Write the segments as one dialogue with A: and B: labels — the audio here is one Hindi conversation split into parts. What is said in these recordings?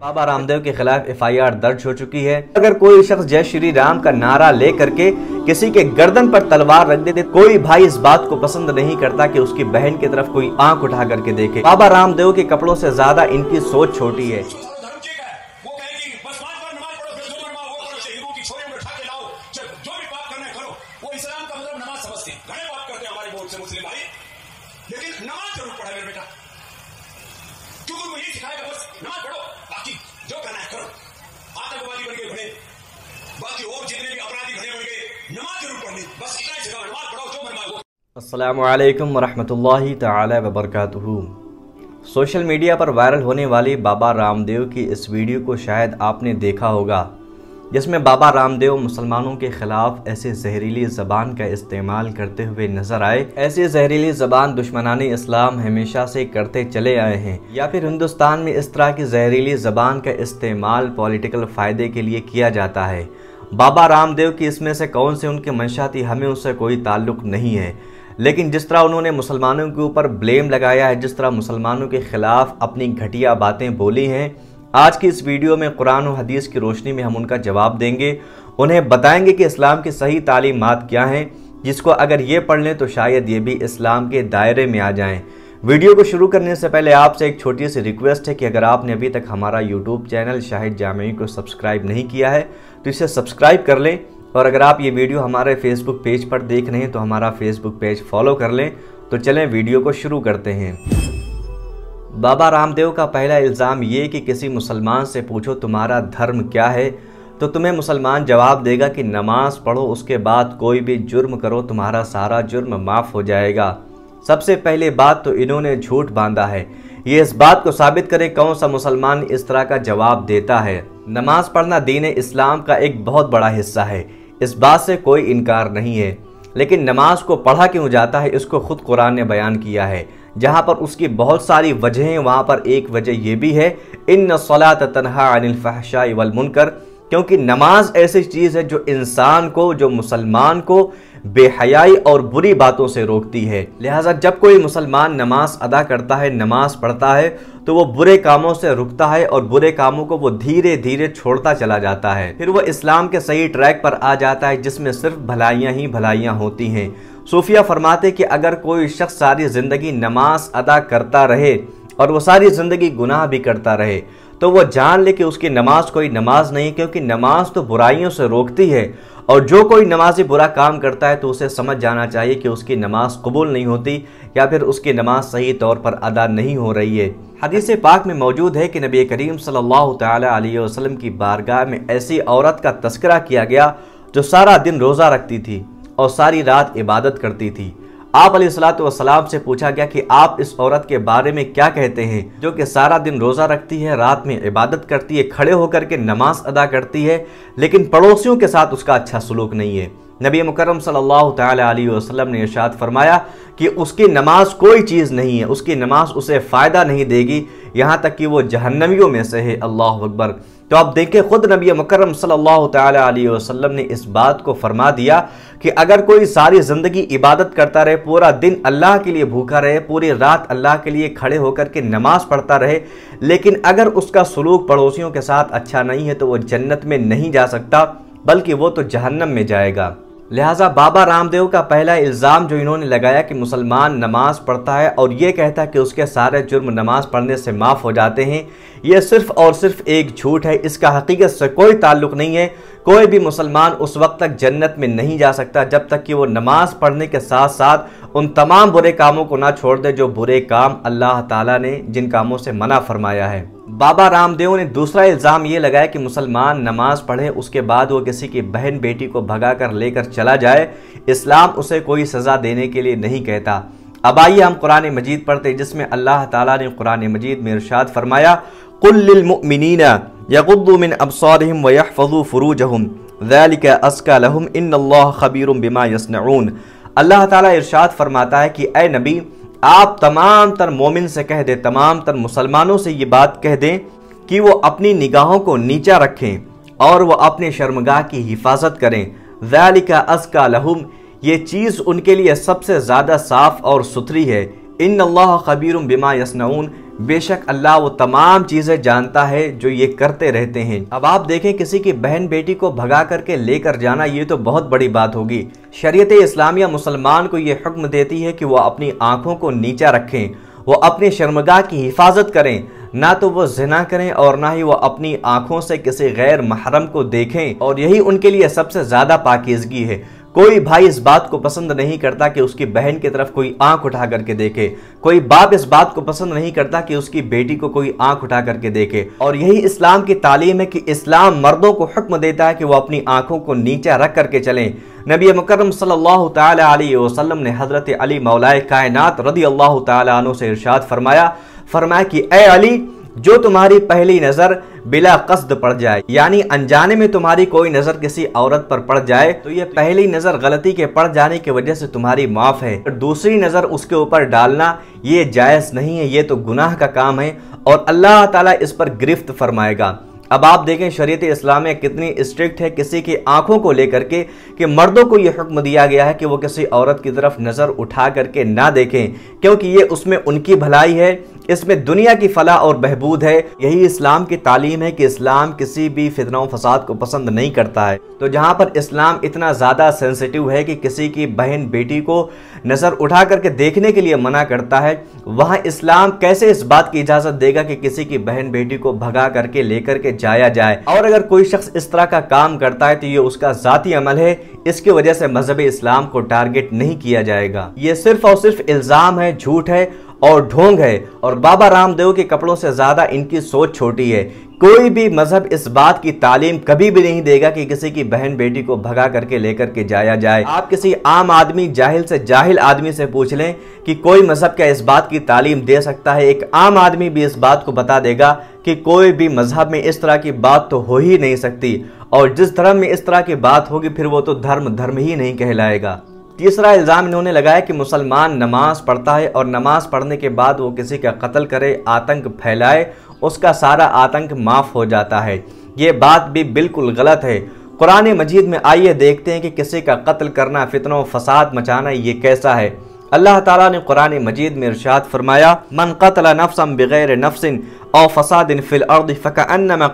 A: बाबा रामदेव के खिलाफ एफआईआर दर्ज हो चुकी है। अगर कोई शख्स जय श्री राम का नारा ले करके किसी के गर्दन पर तलवार रख देते कोई भाई इस बात को पसंद नहीं करता कि उसकी बहन की तरफ़ कोई आँख उठा करके देखे। बाबा रामदेव के कपड़ों से ज़्यादा इनकी सोच छोटी है।
B: लेकिन नमाज़ ज़रूर पढ़ा मेरे बेटा। क्योंकि वो यही सिखाएगा, बस नमाज़ पढ़ो। जो करना है करो। आतंकवादी बन गए बने बाकी और जितने भी अपराधी बने बन गए, नमाज़ ज़रूर पढ़नी बस इतना जगह नमाज़ पढ़ो जो बनवाओ वो।
A: असलकम वरहमतुल्लाहि ताला वबरकातुहू। सोशल मीडिया पर वायरल होने वाली बाबा रामदेव की इस वीडियो को शायद आपने देखा होगा। जिसमें बाबा रामदेव मुसलमानों के खिलाफ ऐसे जहरीली ज़बान का इस्तेमाल करते हुए नज़र आए। ऐसी जहरीली ज़बान दुश्मनान इस्लाम हमेशा से करते चले आए हैं। या फिर हिंदुस्तान में इस तरह की जहरीली ज़बान का इस्तेमाल पॉलिटिकल फ़ायदे के लिए किया जाता है। बाबा रामदेव की इसमें से कौन से उनके मंशा थी हमें उससे कोई ताल्लुक़ नहीं है। लेकिन जिस तरह उन्होंने मुसलमानों के ऊपर ब्लेम लगाया है, जिस तरह मुसलमानों के ख़िलाफ़ अपनी घटिया बातें बोली हैं आज की इस वीडियो में कुरान और हदीस की रोशनी में हम उनका जवाब देंगे। उन्हें बताएँगे कि इस्लाम की सही तालीमात क्या हैं, जिसको अगर ये पढ़ लें तो शायद ये भी इस्लाम के दायरे में आ जाएँ। वीडियो को शुरू करने से पहले आपसे एक छोटी सी रिक्वेस्ट है कि अगर आपने अभी तक हमारा यूट्यूब चैनल शाहिद जामई को सब्सक्राइब नहीं किया है तो इसे सब्सक्राइब कर लें। और अगर आप ये वीडियो हमारे फेसबुक पेज पर देख रहे हैं तो हमारा फेसबुक पेज फॉलो कर लें। तो चलें वीडियो को शुरू करते हैं। बाबा रामदेव का पहला इल्ज़ाम ये कि किसी मुसलमान से पूछो, तुम्हारा धर्म क्या है? तो तुम्हें मुसलमान जवाब देगा कि नमाज़ पढ़ो, उसके बाद कोई भी जुर्म करो, तुम्हारा सारा जुर्म माफ़ हो जाएगा। सबसे पहले बात तो इन्होंने झूठ बांधा है। ये इस बात को साबित करें कौन सा मुसलमान इस तरह का जवाब देता है। नमाज़ पढ़ना दीन इस्लाम का एक बहुत बड़ा हिस्सा है। इस बात से कोई इनकार नहीं है। लेकिन नमाज़ को पढ़ा क्यों जाता है, इसको खुद कुरान ने बयान किया है। जहाँ पर उसकी बहुत सारी वजह वजहें वहाँ पर एक वजह यह भी है इन सलात तनहा अनिल फहशा वल मुनकर क्योंकि नमाज़ ऐसी चीज़ है जो इंसान को, जो मुसलमान को बेहयाई और बुरी बातों से रोकती है। लिहाजा जब कोई मुसलमान नमाज़ अदा करता है, नमाज़ पढ़ता है तो वो बुरे कामों से रुकता है और बुरे कामों को वो धीरे धीरे छोड़ता चला जाता है। फिर वो इस्लाम के सही ट्रैक पर आ जाता है, जिसमें सिर्फ़ भलाइयाँ ही भलाइयाँ होती हैं। सूफिया फरमाते कि अगर कोई शख्स सारी ज़िंदगी नमाज़ अदा करता रहे और वो सारी ज़िंदगी गुनाह भी करता रहे तो वो जान ले कि उसकी नमाज़ कोई नमाज़ नहीं, क्योंकि नमाज़ तो बुराइयों से रोकती है। और जो कोई नमाजी बुरा काम करता है तो उसे समझ जाना चाहिए कि उसकी नमाज़ कबूल नहीं होती या फिर उसकी नमाज़ सही तौर पर अदा नहीं हो रही है। हदीस पाक में मौजूद है कि नबी करीम सल्लल्लाहु अलैहि वसल्लम की बारगाह में ऐसी औरत का तस्करा किया गया, जो सारा दिन रोज़ा रखती थी। और सारी रात इबादत करती थी। आप सलाम से पूछा गया कि आप इस औरत के बारे में क्या कहते हैं, जो कि सारा दिन रोज़ा रखती है, रात में इबादत करती है, खड़े होकर के नमाज़ अदा करती है, लेकिन पड़ोसियों के साथ उसका अच्छा सलूक नहीं है। नबी मुकरम सल्लल्लाहु अलैहि वसल्लम ने इरशाद फरमाया कि उसकी नमाज़ कोई चीज़ नहीं है, उसकी नमाज़ उसे फ़ायदा नहीं देगी, यहाँ तक कि वो जहन्नमियों में से है। अल्लाह अकबर। तो आप देखें, खुद नबी मुकरम सल्लल्लाहु अलैहि वसल्लम ने इस बात को फरमा दिया कि अगर कोई सारी ज़िंदगी इबादत करता रहे, पूरा दिन अल्लाह के लिए भूखा रहे, पूरी रात अल्लाह के लिए खड़े होकर के नमाज़ पढ़ता रहे, लेकिन अगर उसका सलूक पड़ोसियों के साथ अच्छा नहीं है तो वो जन्नत में नहीं जा सकता, बल्कि वो तो जहन्नम में जाएगा। लिहाजा बाबा रामदेव का पहला इल्ज़ाम जो इन्होंने लगाया कि मुसलमान नमाज़ पढ़ता है और ये कहता है कि उसके सारे जुर्म नमाज़ पढ़ने से माफ़ हो जाते हैं ये सिर्फ़ और सिर्फ़ एक झूठ है, इसका हकीकत से कोई ताल्लुक नहीं है। कोई भी मुसलमान उस वक्त तक जन्नत में नहीं जा सकता, जब तक कि वो नमाज़ पढ़ने के साथ साथ उन तमाम बुरे कामों को ना छोड़ दे, जो बुरे काम अल्लाह ताला ने जिन कामों से मना फरमाया है। बाबा रामदेव ने दूसरा इल्ज़ाम ये लगाया कि मुसलमान नमाज़ पढ़े, उसके बाद वो किसी की बहन बेटी को भगा कर लेकर चला जाए। इस्लाम उसे कोई सज़ा देने के लिए नहीं कहता। अब आइए हम कुरान मजीद पढ़ते जिसमें अल्लाह ताला ने कुरान मजीद में इरशाद फरमाया कुल्लिन यगुद्दुमिन अबसारहिम व यहफज़ु फुरूजहुम खबीरुम बिमा यसनऊन अल्लाह ताला इरशाद फरमाता है कि ए नबी आप तमाम तर मोमिन से कह दें तमाम तर मुसलमानों से ये बात कह दें कि वो अपनी निगाहों को नीचा रखें और वो अपने शर्मगाह की हिफाजत करें ज़ालिका अस्का लहुम ये चीज़ उनके लिए सबसे ज़्यादा साफ़ और सुथरी है इन अल्लाह खबीर बिमा यसनऊन बेशक अल्लाह वो तमाम चीज़ें जानता है जो ये करते रहते हैं। अब आप देखें किसी की बहन बेटी को भगा करके लेकर जाना, ये तो बहुत बड़ी बात होगी। शरीयत इस्लामिया मुसलमान को ये हुक्म देती है कि वो अपनी आँखों को नीचा रखें, वो अपनी शर्मगाह की हिफाजत करें। ना तो वो जिना करें और ना ही वो अपनी आँखों से किसी गैर महरम को देखें। और यही उनके लिए सबसे ज़्यादा पाकिजगी है। कोई भाई इस बात को पसंद नहीं करता कि उसकी बहन की तरफ़ कोई आँख उठा करके देखे। कोई बाप इस बात को पसंद नहीं करता कि उसकी बेटी को कोई आँख उठा करके देखे। और यही इस्लाम की तालीम है कि इस्लाम मर्दों को हुक्म देता है कि वो अपनी आँखों को नीचा रख करके चलें। नबी मुकरम सल्लल्लाहु अलैहि वसल्लम ने हज़रत अली मौलाए कायनात रदी अल्लाह तु से इरशाद फरमाया फरमाया कि, ए अली जो तुम्हारी पहली नज़र बिला कस्द पड़ जाए, यानी अनजाने में तुम्हारी कोई नज़र किसी औरत पर पड़ जाए तो ये पहली नज़र गलती के पड़ जाने की वजह से तुम्हारी माफ़ है। दूसरी नज़र उसके ऊपर डालना, ये जायज़ नहीं है, ये तो गुनाह का काम है, और अल्लाह ताला इस पर गिरफ्त फरमाएगा। अब आप देखें, शरीयत इस्लामिया कितनी स्ट्रिक्ट है, किसी की आँखों को लेकर के, कि मर्दों को यह हुक्म दिया गया है कि वो किसी औरत की तरफ़ नज़र उठा करके ना देखें, क्योंकि ये उसमें उनकी भलाई है, इसमें दुनिया की फलाह और बहबूद है। यही इस्लाम की तालीम है कि इस्लाम किसी भी फितना फसाद को पसंद नहीं करता है। तो जहाँ पर इस्लाम इतना ज़्यादा सेंसिटिव है कि किसी की बहन बेटी को नज़र उठा करके देखने के लिए मना करता है, वहाँ इस्लाम कैसे इस बात की इजाज़त देगा कि किसी की बहन बेटी को भगा करके लेकर के जाया जाए। और अगर कोई शख्स इस तरह का काम करता है तो ये उसका ज़ाती अमल है। इसकी वजह से मज़हब इस्लाम को टारगेट नहीं किया जाएगा। ये सिर्फ़ और सिर्फ़ इल्ज़ाम है, झूठ है और ढोंग है और बाबा रामदेव के कपड़ों से ज़्यादा इनकी सोच छोटी है। कोई भी मज़हब इस बात की तालीम कभी भी नहीं देगा कि किसी की बहन बेटी को भगा करके लेकर के जाया जाए। आप किसी आम आदमी, जाहिल से जाहिल आदमी से पूछ लें कि कोई मज़हब क्या इस बात की तालीम दे सकता है। एक आम आदमी भी इस बात को बता देगा कि कोई भी मज़हब में इस तरह की बात तो हो ही नहीं सकती और जिस धर्म में इस तरह की बात होगी, फिर वो तो धर्म धर्म ही नहीं कहलाएगा। तीसरा इल्ज़ाम इन्होंने लगाया कि मुसलमान नमाज़ पढ़ता है और नमाज़ पढ़ने के बाद वो किसी का कत्ल करे, आतंक फैलाए, उसका सारा आतंक माफ़ हो जाता है। ये बात भी बिल्कुल गलत है। कुरान मजीद में आइए देखते हैं कि किसी का कत्ल करना, फितना, फसाद मचाना, ये कैसा है। अल्लाह ताला ने कुरान मजीद में इरशाद फरमाया, मन कतल नफसम बगैर नफसिन और फसादिन फिल अर्द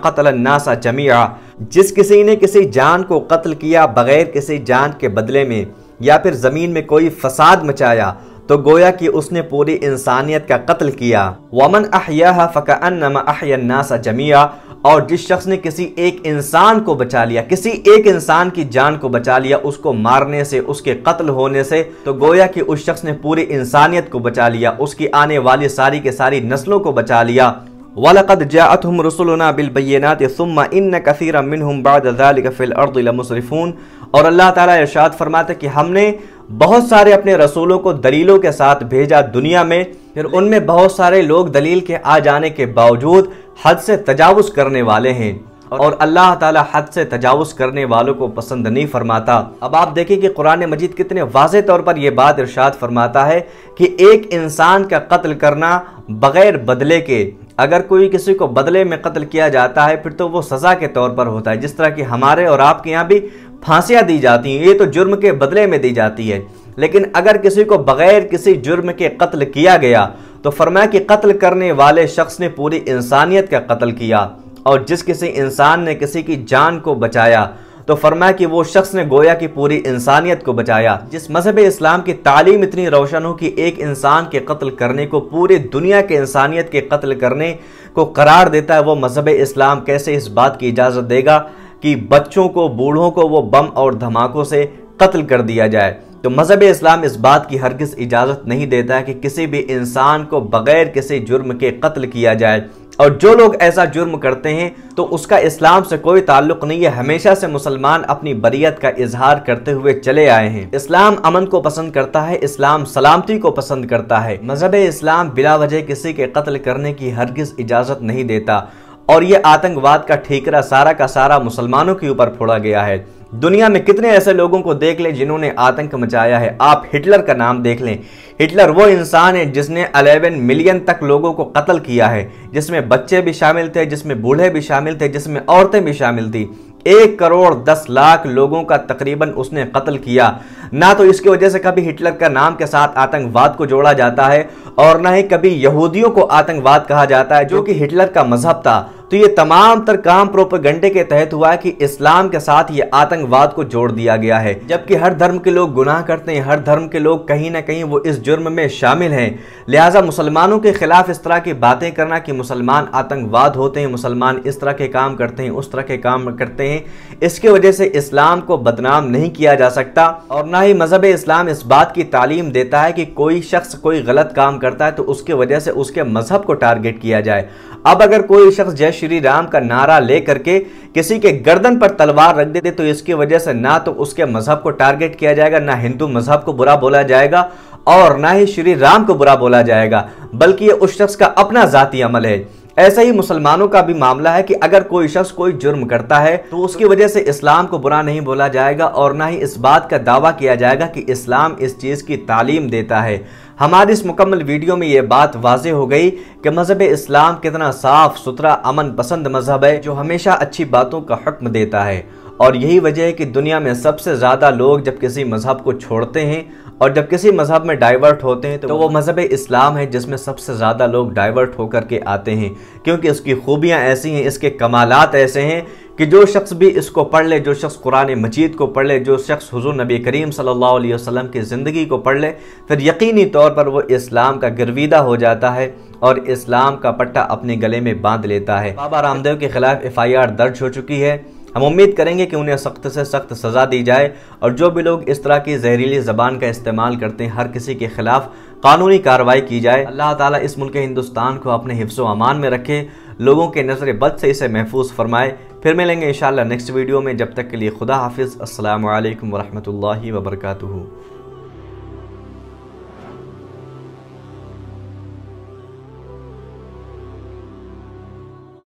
A: कतल नासा जमिया जिस किसी ने किसी जान को कत्ल किया, बगैर किसी जान के बदले में या फिर ज़मीन में कोई फसाद मचाया तो गोया कि उसने पूरी इंसानियत का कत्ल किया। वमन अहिया फ़कान्नासा जमिया, और जिस शख्स ने किसी एक इंसान को बचा लिया, किसी एक इंसान की जान को बचा लिया, उसको मारने से, उसके कत्ल होने से तो गोया कि उस शख्स ने पूरी इंसानियत को बचा लिया, उसकी आने वाली सारी के सारी नस्लों को बचा लिया। वलकद जाअतहुम रसुलना बिलबय्यिनात सुम्मा इन कसीरा मिनहुम बाद ज़ालिक फिल अर्द लमुसरिफून और अल्लाह ताला इरशाद फरमाते कि हमने बहुत सारे अपने रसूलों को दलीलों के साथ भेजा दुनिया में, फिर उनमें बहुत सारे लोग दलील के आ जाने के बावजूद हद से तजावुज करने वाले हैं। और अल्लाह ताला हद से तजावुज करने वालों को पसंद नहीं फरमाता। अब आप देखें कि कुरान मजीद कितने वाज तौर पर यह बात इरशाद फरमाता है कि एक इंसान का कत्ल करना बगैर बदले के अगर कोई किसी को बदले में कत्ल किया जाता है, फिर तो वो सज़ा के तौर पर होता है, जिस तरह की हमारे और आपके यहाँ भी फांसियाँ दी जाती हैं, ये तो जुर्म के बदले में दी जाती है। लेकिन अगर किसी को बगैर किसी जुर्म के कत्ल किया गया तो फरमाया कि कत्ल करने वाले शख्स ने पूरी इंसानियत का कत्ल किया, और जिस किसी इंसान ने किसी की जान को बचाया तो फरमाया कि वो शख्स ने गोया की पूरी इंसानियत को बचाया। जिस मज़हब इस्लाम की तालीम इतनी रोशन हो कि एक इंसान के कत्ल करने को, पूरी दुनिया के इंसानियत के कत्ल करने को करार देता है, वो मज़हब इस्लाम कैसे इस बात की इजाज़त देगा कि बच्चों को, बूढ़ों को वो बम और धमाकों से कत्ल कर दिया जाए? तो मज़हब इस्लाम इस बात की हरगिज इजाज़त नहीं देता है कि किसी भी इंसान को बगैर किसी जुर्म के कत्ल किया जाए। और जो लोग ऐसा जुर्म करते हैं तो उसका इस्लाम से कोई ताल्लुक नहीं है। हमेशा से मुसलमान अपनी बरीत का इजहार करते हुए चले आए हैं। इस्लाम अमन को पसंद करता है, इस्लाम सलामती को पसंद करता है। मज़हब इस्लाम बिला वजह किसी के कत्ल करने की हरगिज इजाज़त नहीं देता, और ये आतंकवाद का ठेकरा सारा का सारा मुसलमानों के ऊपर फोड़ा गया है। दुनिया में कितने ऐसे लोगों को देख लें जिन्होंने आतंक मचाया है? आप हिटलर का नाम देख लें। हिटलर वो इंसान है जिसने 11 मिलियन तक लोगों को कत्ल किया है। जिसमें बच्चे भी शामिल थे, जिसमें बूढ़े भी शामिल थे, जिसमें औरतें भी शामिल थी। एक करोड़ दस लाख लोगों का तकरीबन उसने कत्ल किया। ना तो इसकी वजह से कभी हिटलर का नाम के साथ आतंकवाद को जोड़ा जाता है और ना ही कभी यहूदियों को आतंकवाद कहा जाता है, जो कि हिटलर का मज़हब था। तो ये तमाम तर काम प्रोपेगंडे के तहत हुआ कि इस्लाम के साथ ये आतंकवाद को जोड़ दिया गया है। जबकि हर धर्म के लोग गुनाह करते हैं, हर धर्म के लोग कहीं ना कहीं वो इस जुर्म में शामिल हैं। लिहाजा मुसलमानों के खिलाफ इस तरह की बातें करना कि मुसलमान आतंकवाद होते हैं, मुसलमान इस तरह के काम करते हैं, उस तरह के काम करते हैं, इसके वजह से इस्लाम को बदनाम नहीं किया जा सकता। और ना ही मज़हब इस्लाम इस बात की तालीम देता है कि कोई शख्स कोई गलत काम करता है तो उसकी वजह से उसके मज़हब को टारगेट किया जाए। अब अगर कोई शख्स जय श्री राम का नारा लेकर के किसी के गर्दन पर तलवार रख देते तो इसकी वजह से ना तो उसके मज़हब को टारगेट किया जाएगा, ना हिंदू मज़हब को बुरा बोला जाएगा, और ना ही श्री राम को बुरा बोला जाएगा, बल्कि ये उस शख्स का अपना जाती अमल है। ऐसा ही मुसलमानों का भी मामला है कि अगर कोई शख्स कोई जुर्म करता है तो उसकी वजह से इस्लाम को बुरा नहीं बोला जाएगा और ना ही इस बात का दावा किया जाएगा कि इस्लाम इस चीज़ की तालीम देता है। हमारी इस मुकम्मल वीडियो में ये बात वाज हो गई कि मज़हब इस्लाम कितना साफ़ सुथरा अमन पसंद मज़हब है, जो हमेशा अच्छी बातों का हक्म देता है। और यही वजह है कि दुनिया में सबसे ज़्यादा लोग जब किसी मज़हब को छोड़ते हैं और जब किसी मज़हब में डाइवर्ट होते हैं तो, तो वो मज़हब इस्लाम है जिसमें सबसे ज़्यादा लोग डाइवर्ट होकर के आते हैं। क्योंकि इसकी खूबियाँ ऐसी हैं इसके कमालत ऐसे हैं कि जो शख्स भी इसको पढ़ ले जो शख्स कुरान मजीद को पढ़ ले जो शख्स हुजूर नबी करीम सल्लल्लाहु अलैहि वसल्लम की ज़िंदगी को पढ़ ले फिर यकीनी तौर पर वो इस्लाम का गिरवीदा हो जाता है और इस्लाम का पट्टा अपने गले में बाँध लेता है। बाबा रामदेव के खिलाफ एफ़ आई आर दर्ज हो चुकी है। हम उम्मीद करेंगे कि उन्हें सख्त से सख्त सज़ा दी जाए और जो भी लोग इस तरह की जहरीली ज़बान का इस्तेमाल करते हैं, हर किसी के ख़िलाफ़ कानूनी कार्रवाई की जाए। अल्लाह ताला इस मुल्क हिंदुस्तान को अपने हिफ्स अमान में रखे, लोगों के नज़र बद से इसे महफूज फरमाए। फिर मिलेंगे इन नेक्स्ट वीडियो में। जब तक के लिए खुदा हाफिज़। असल वरहमल वर्का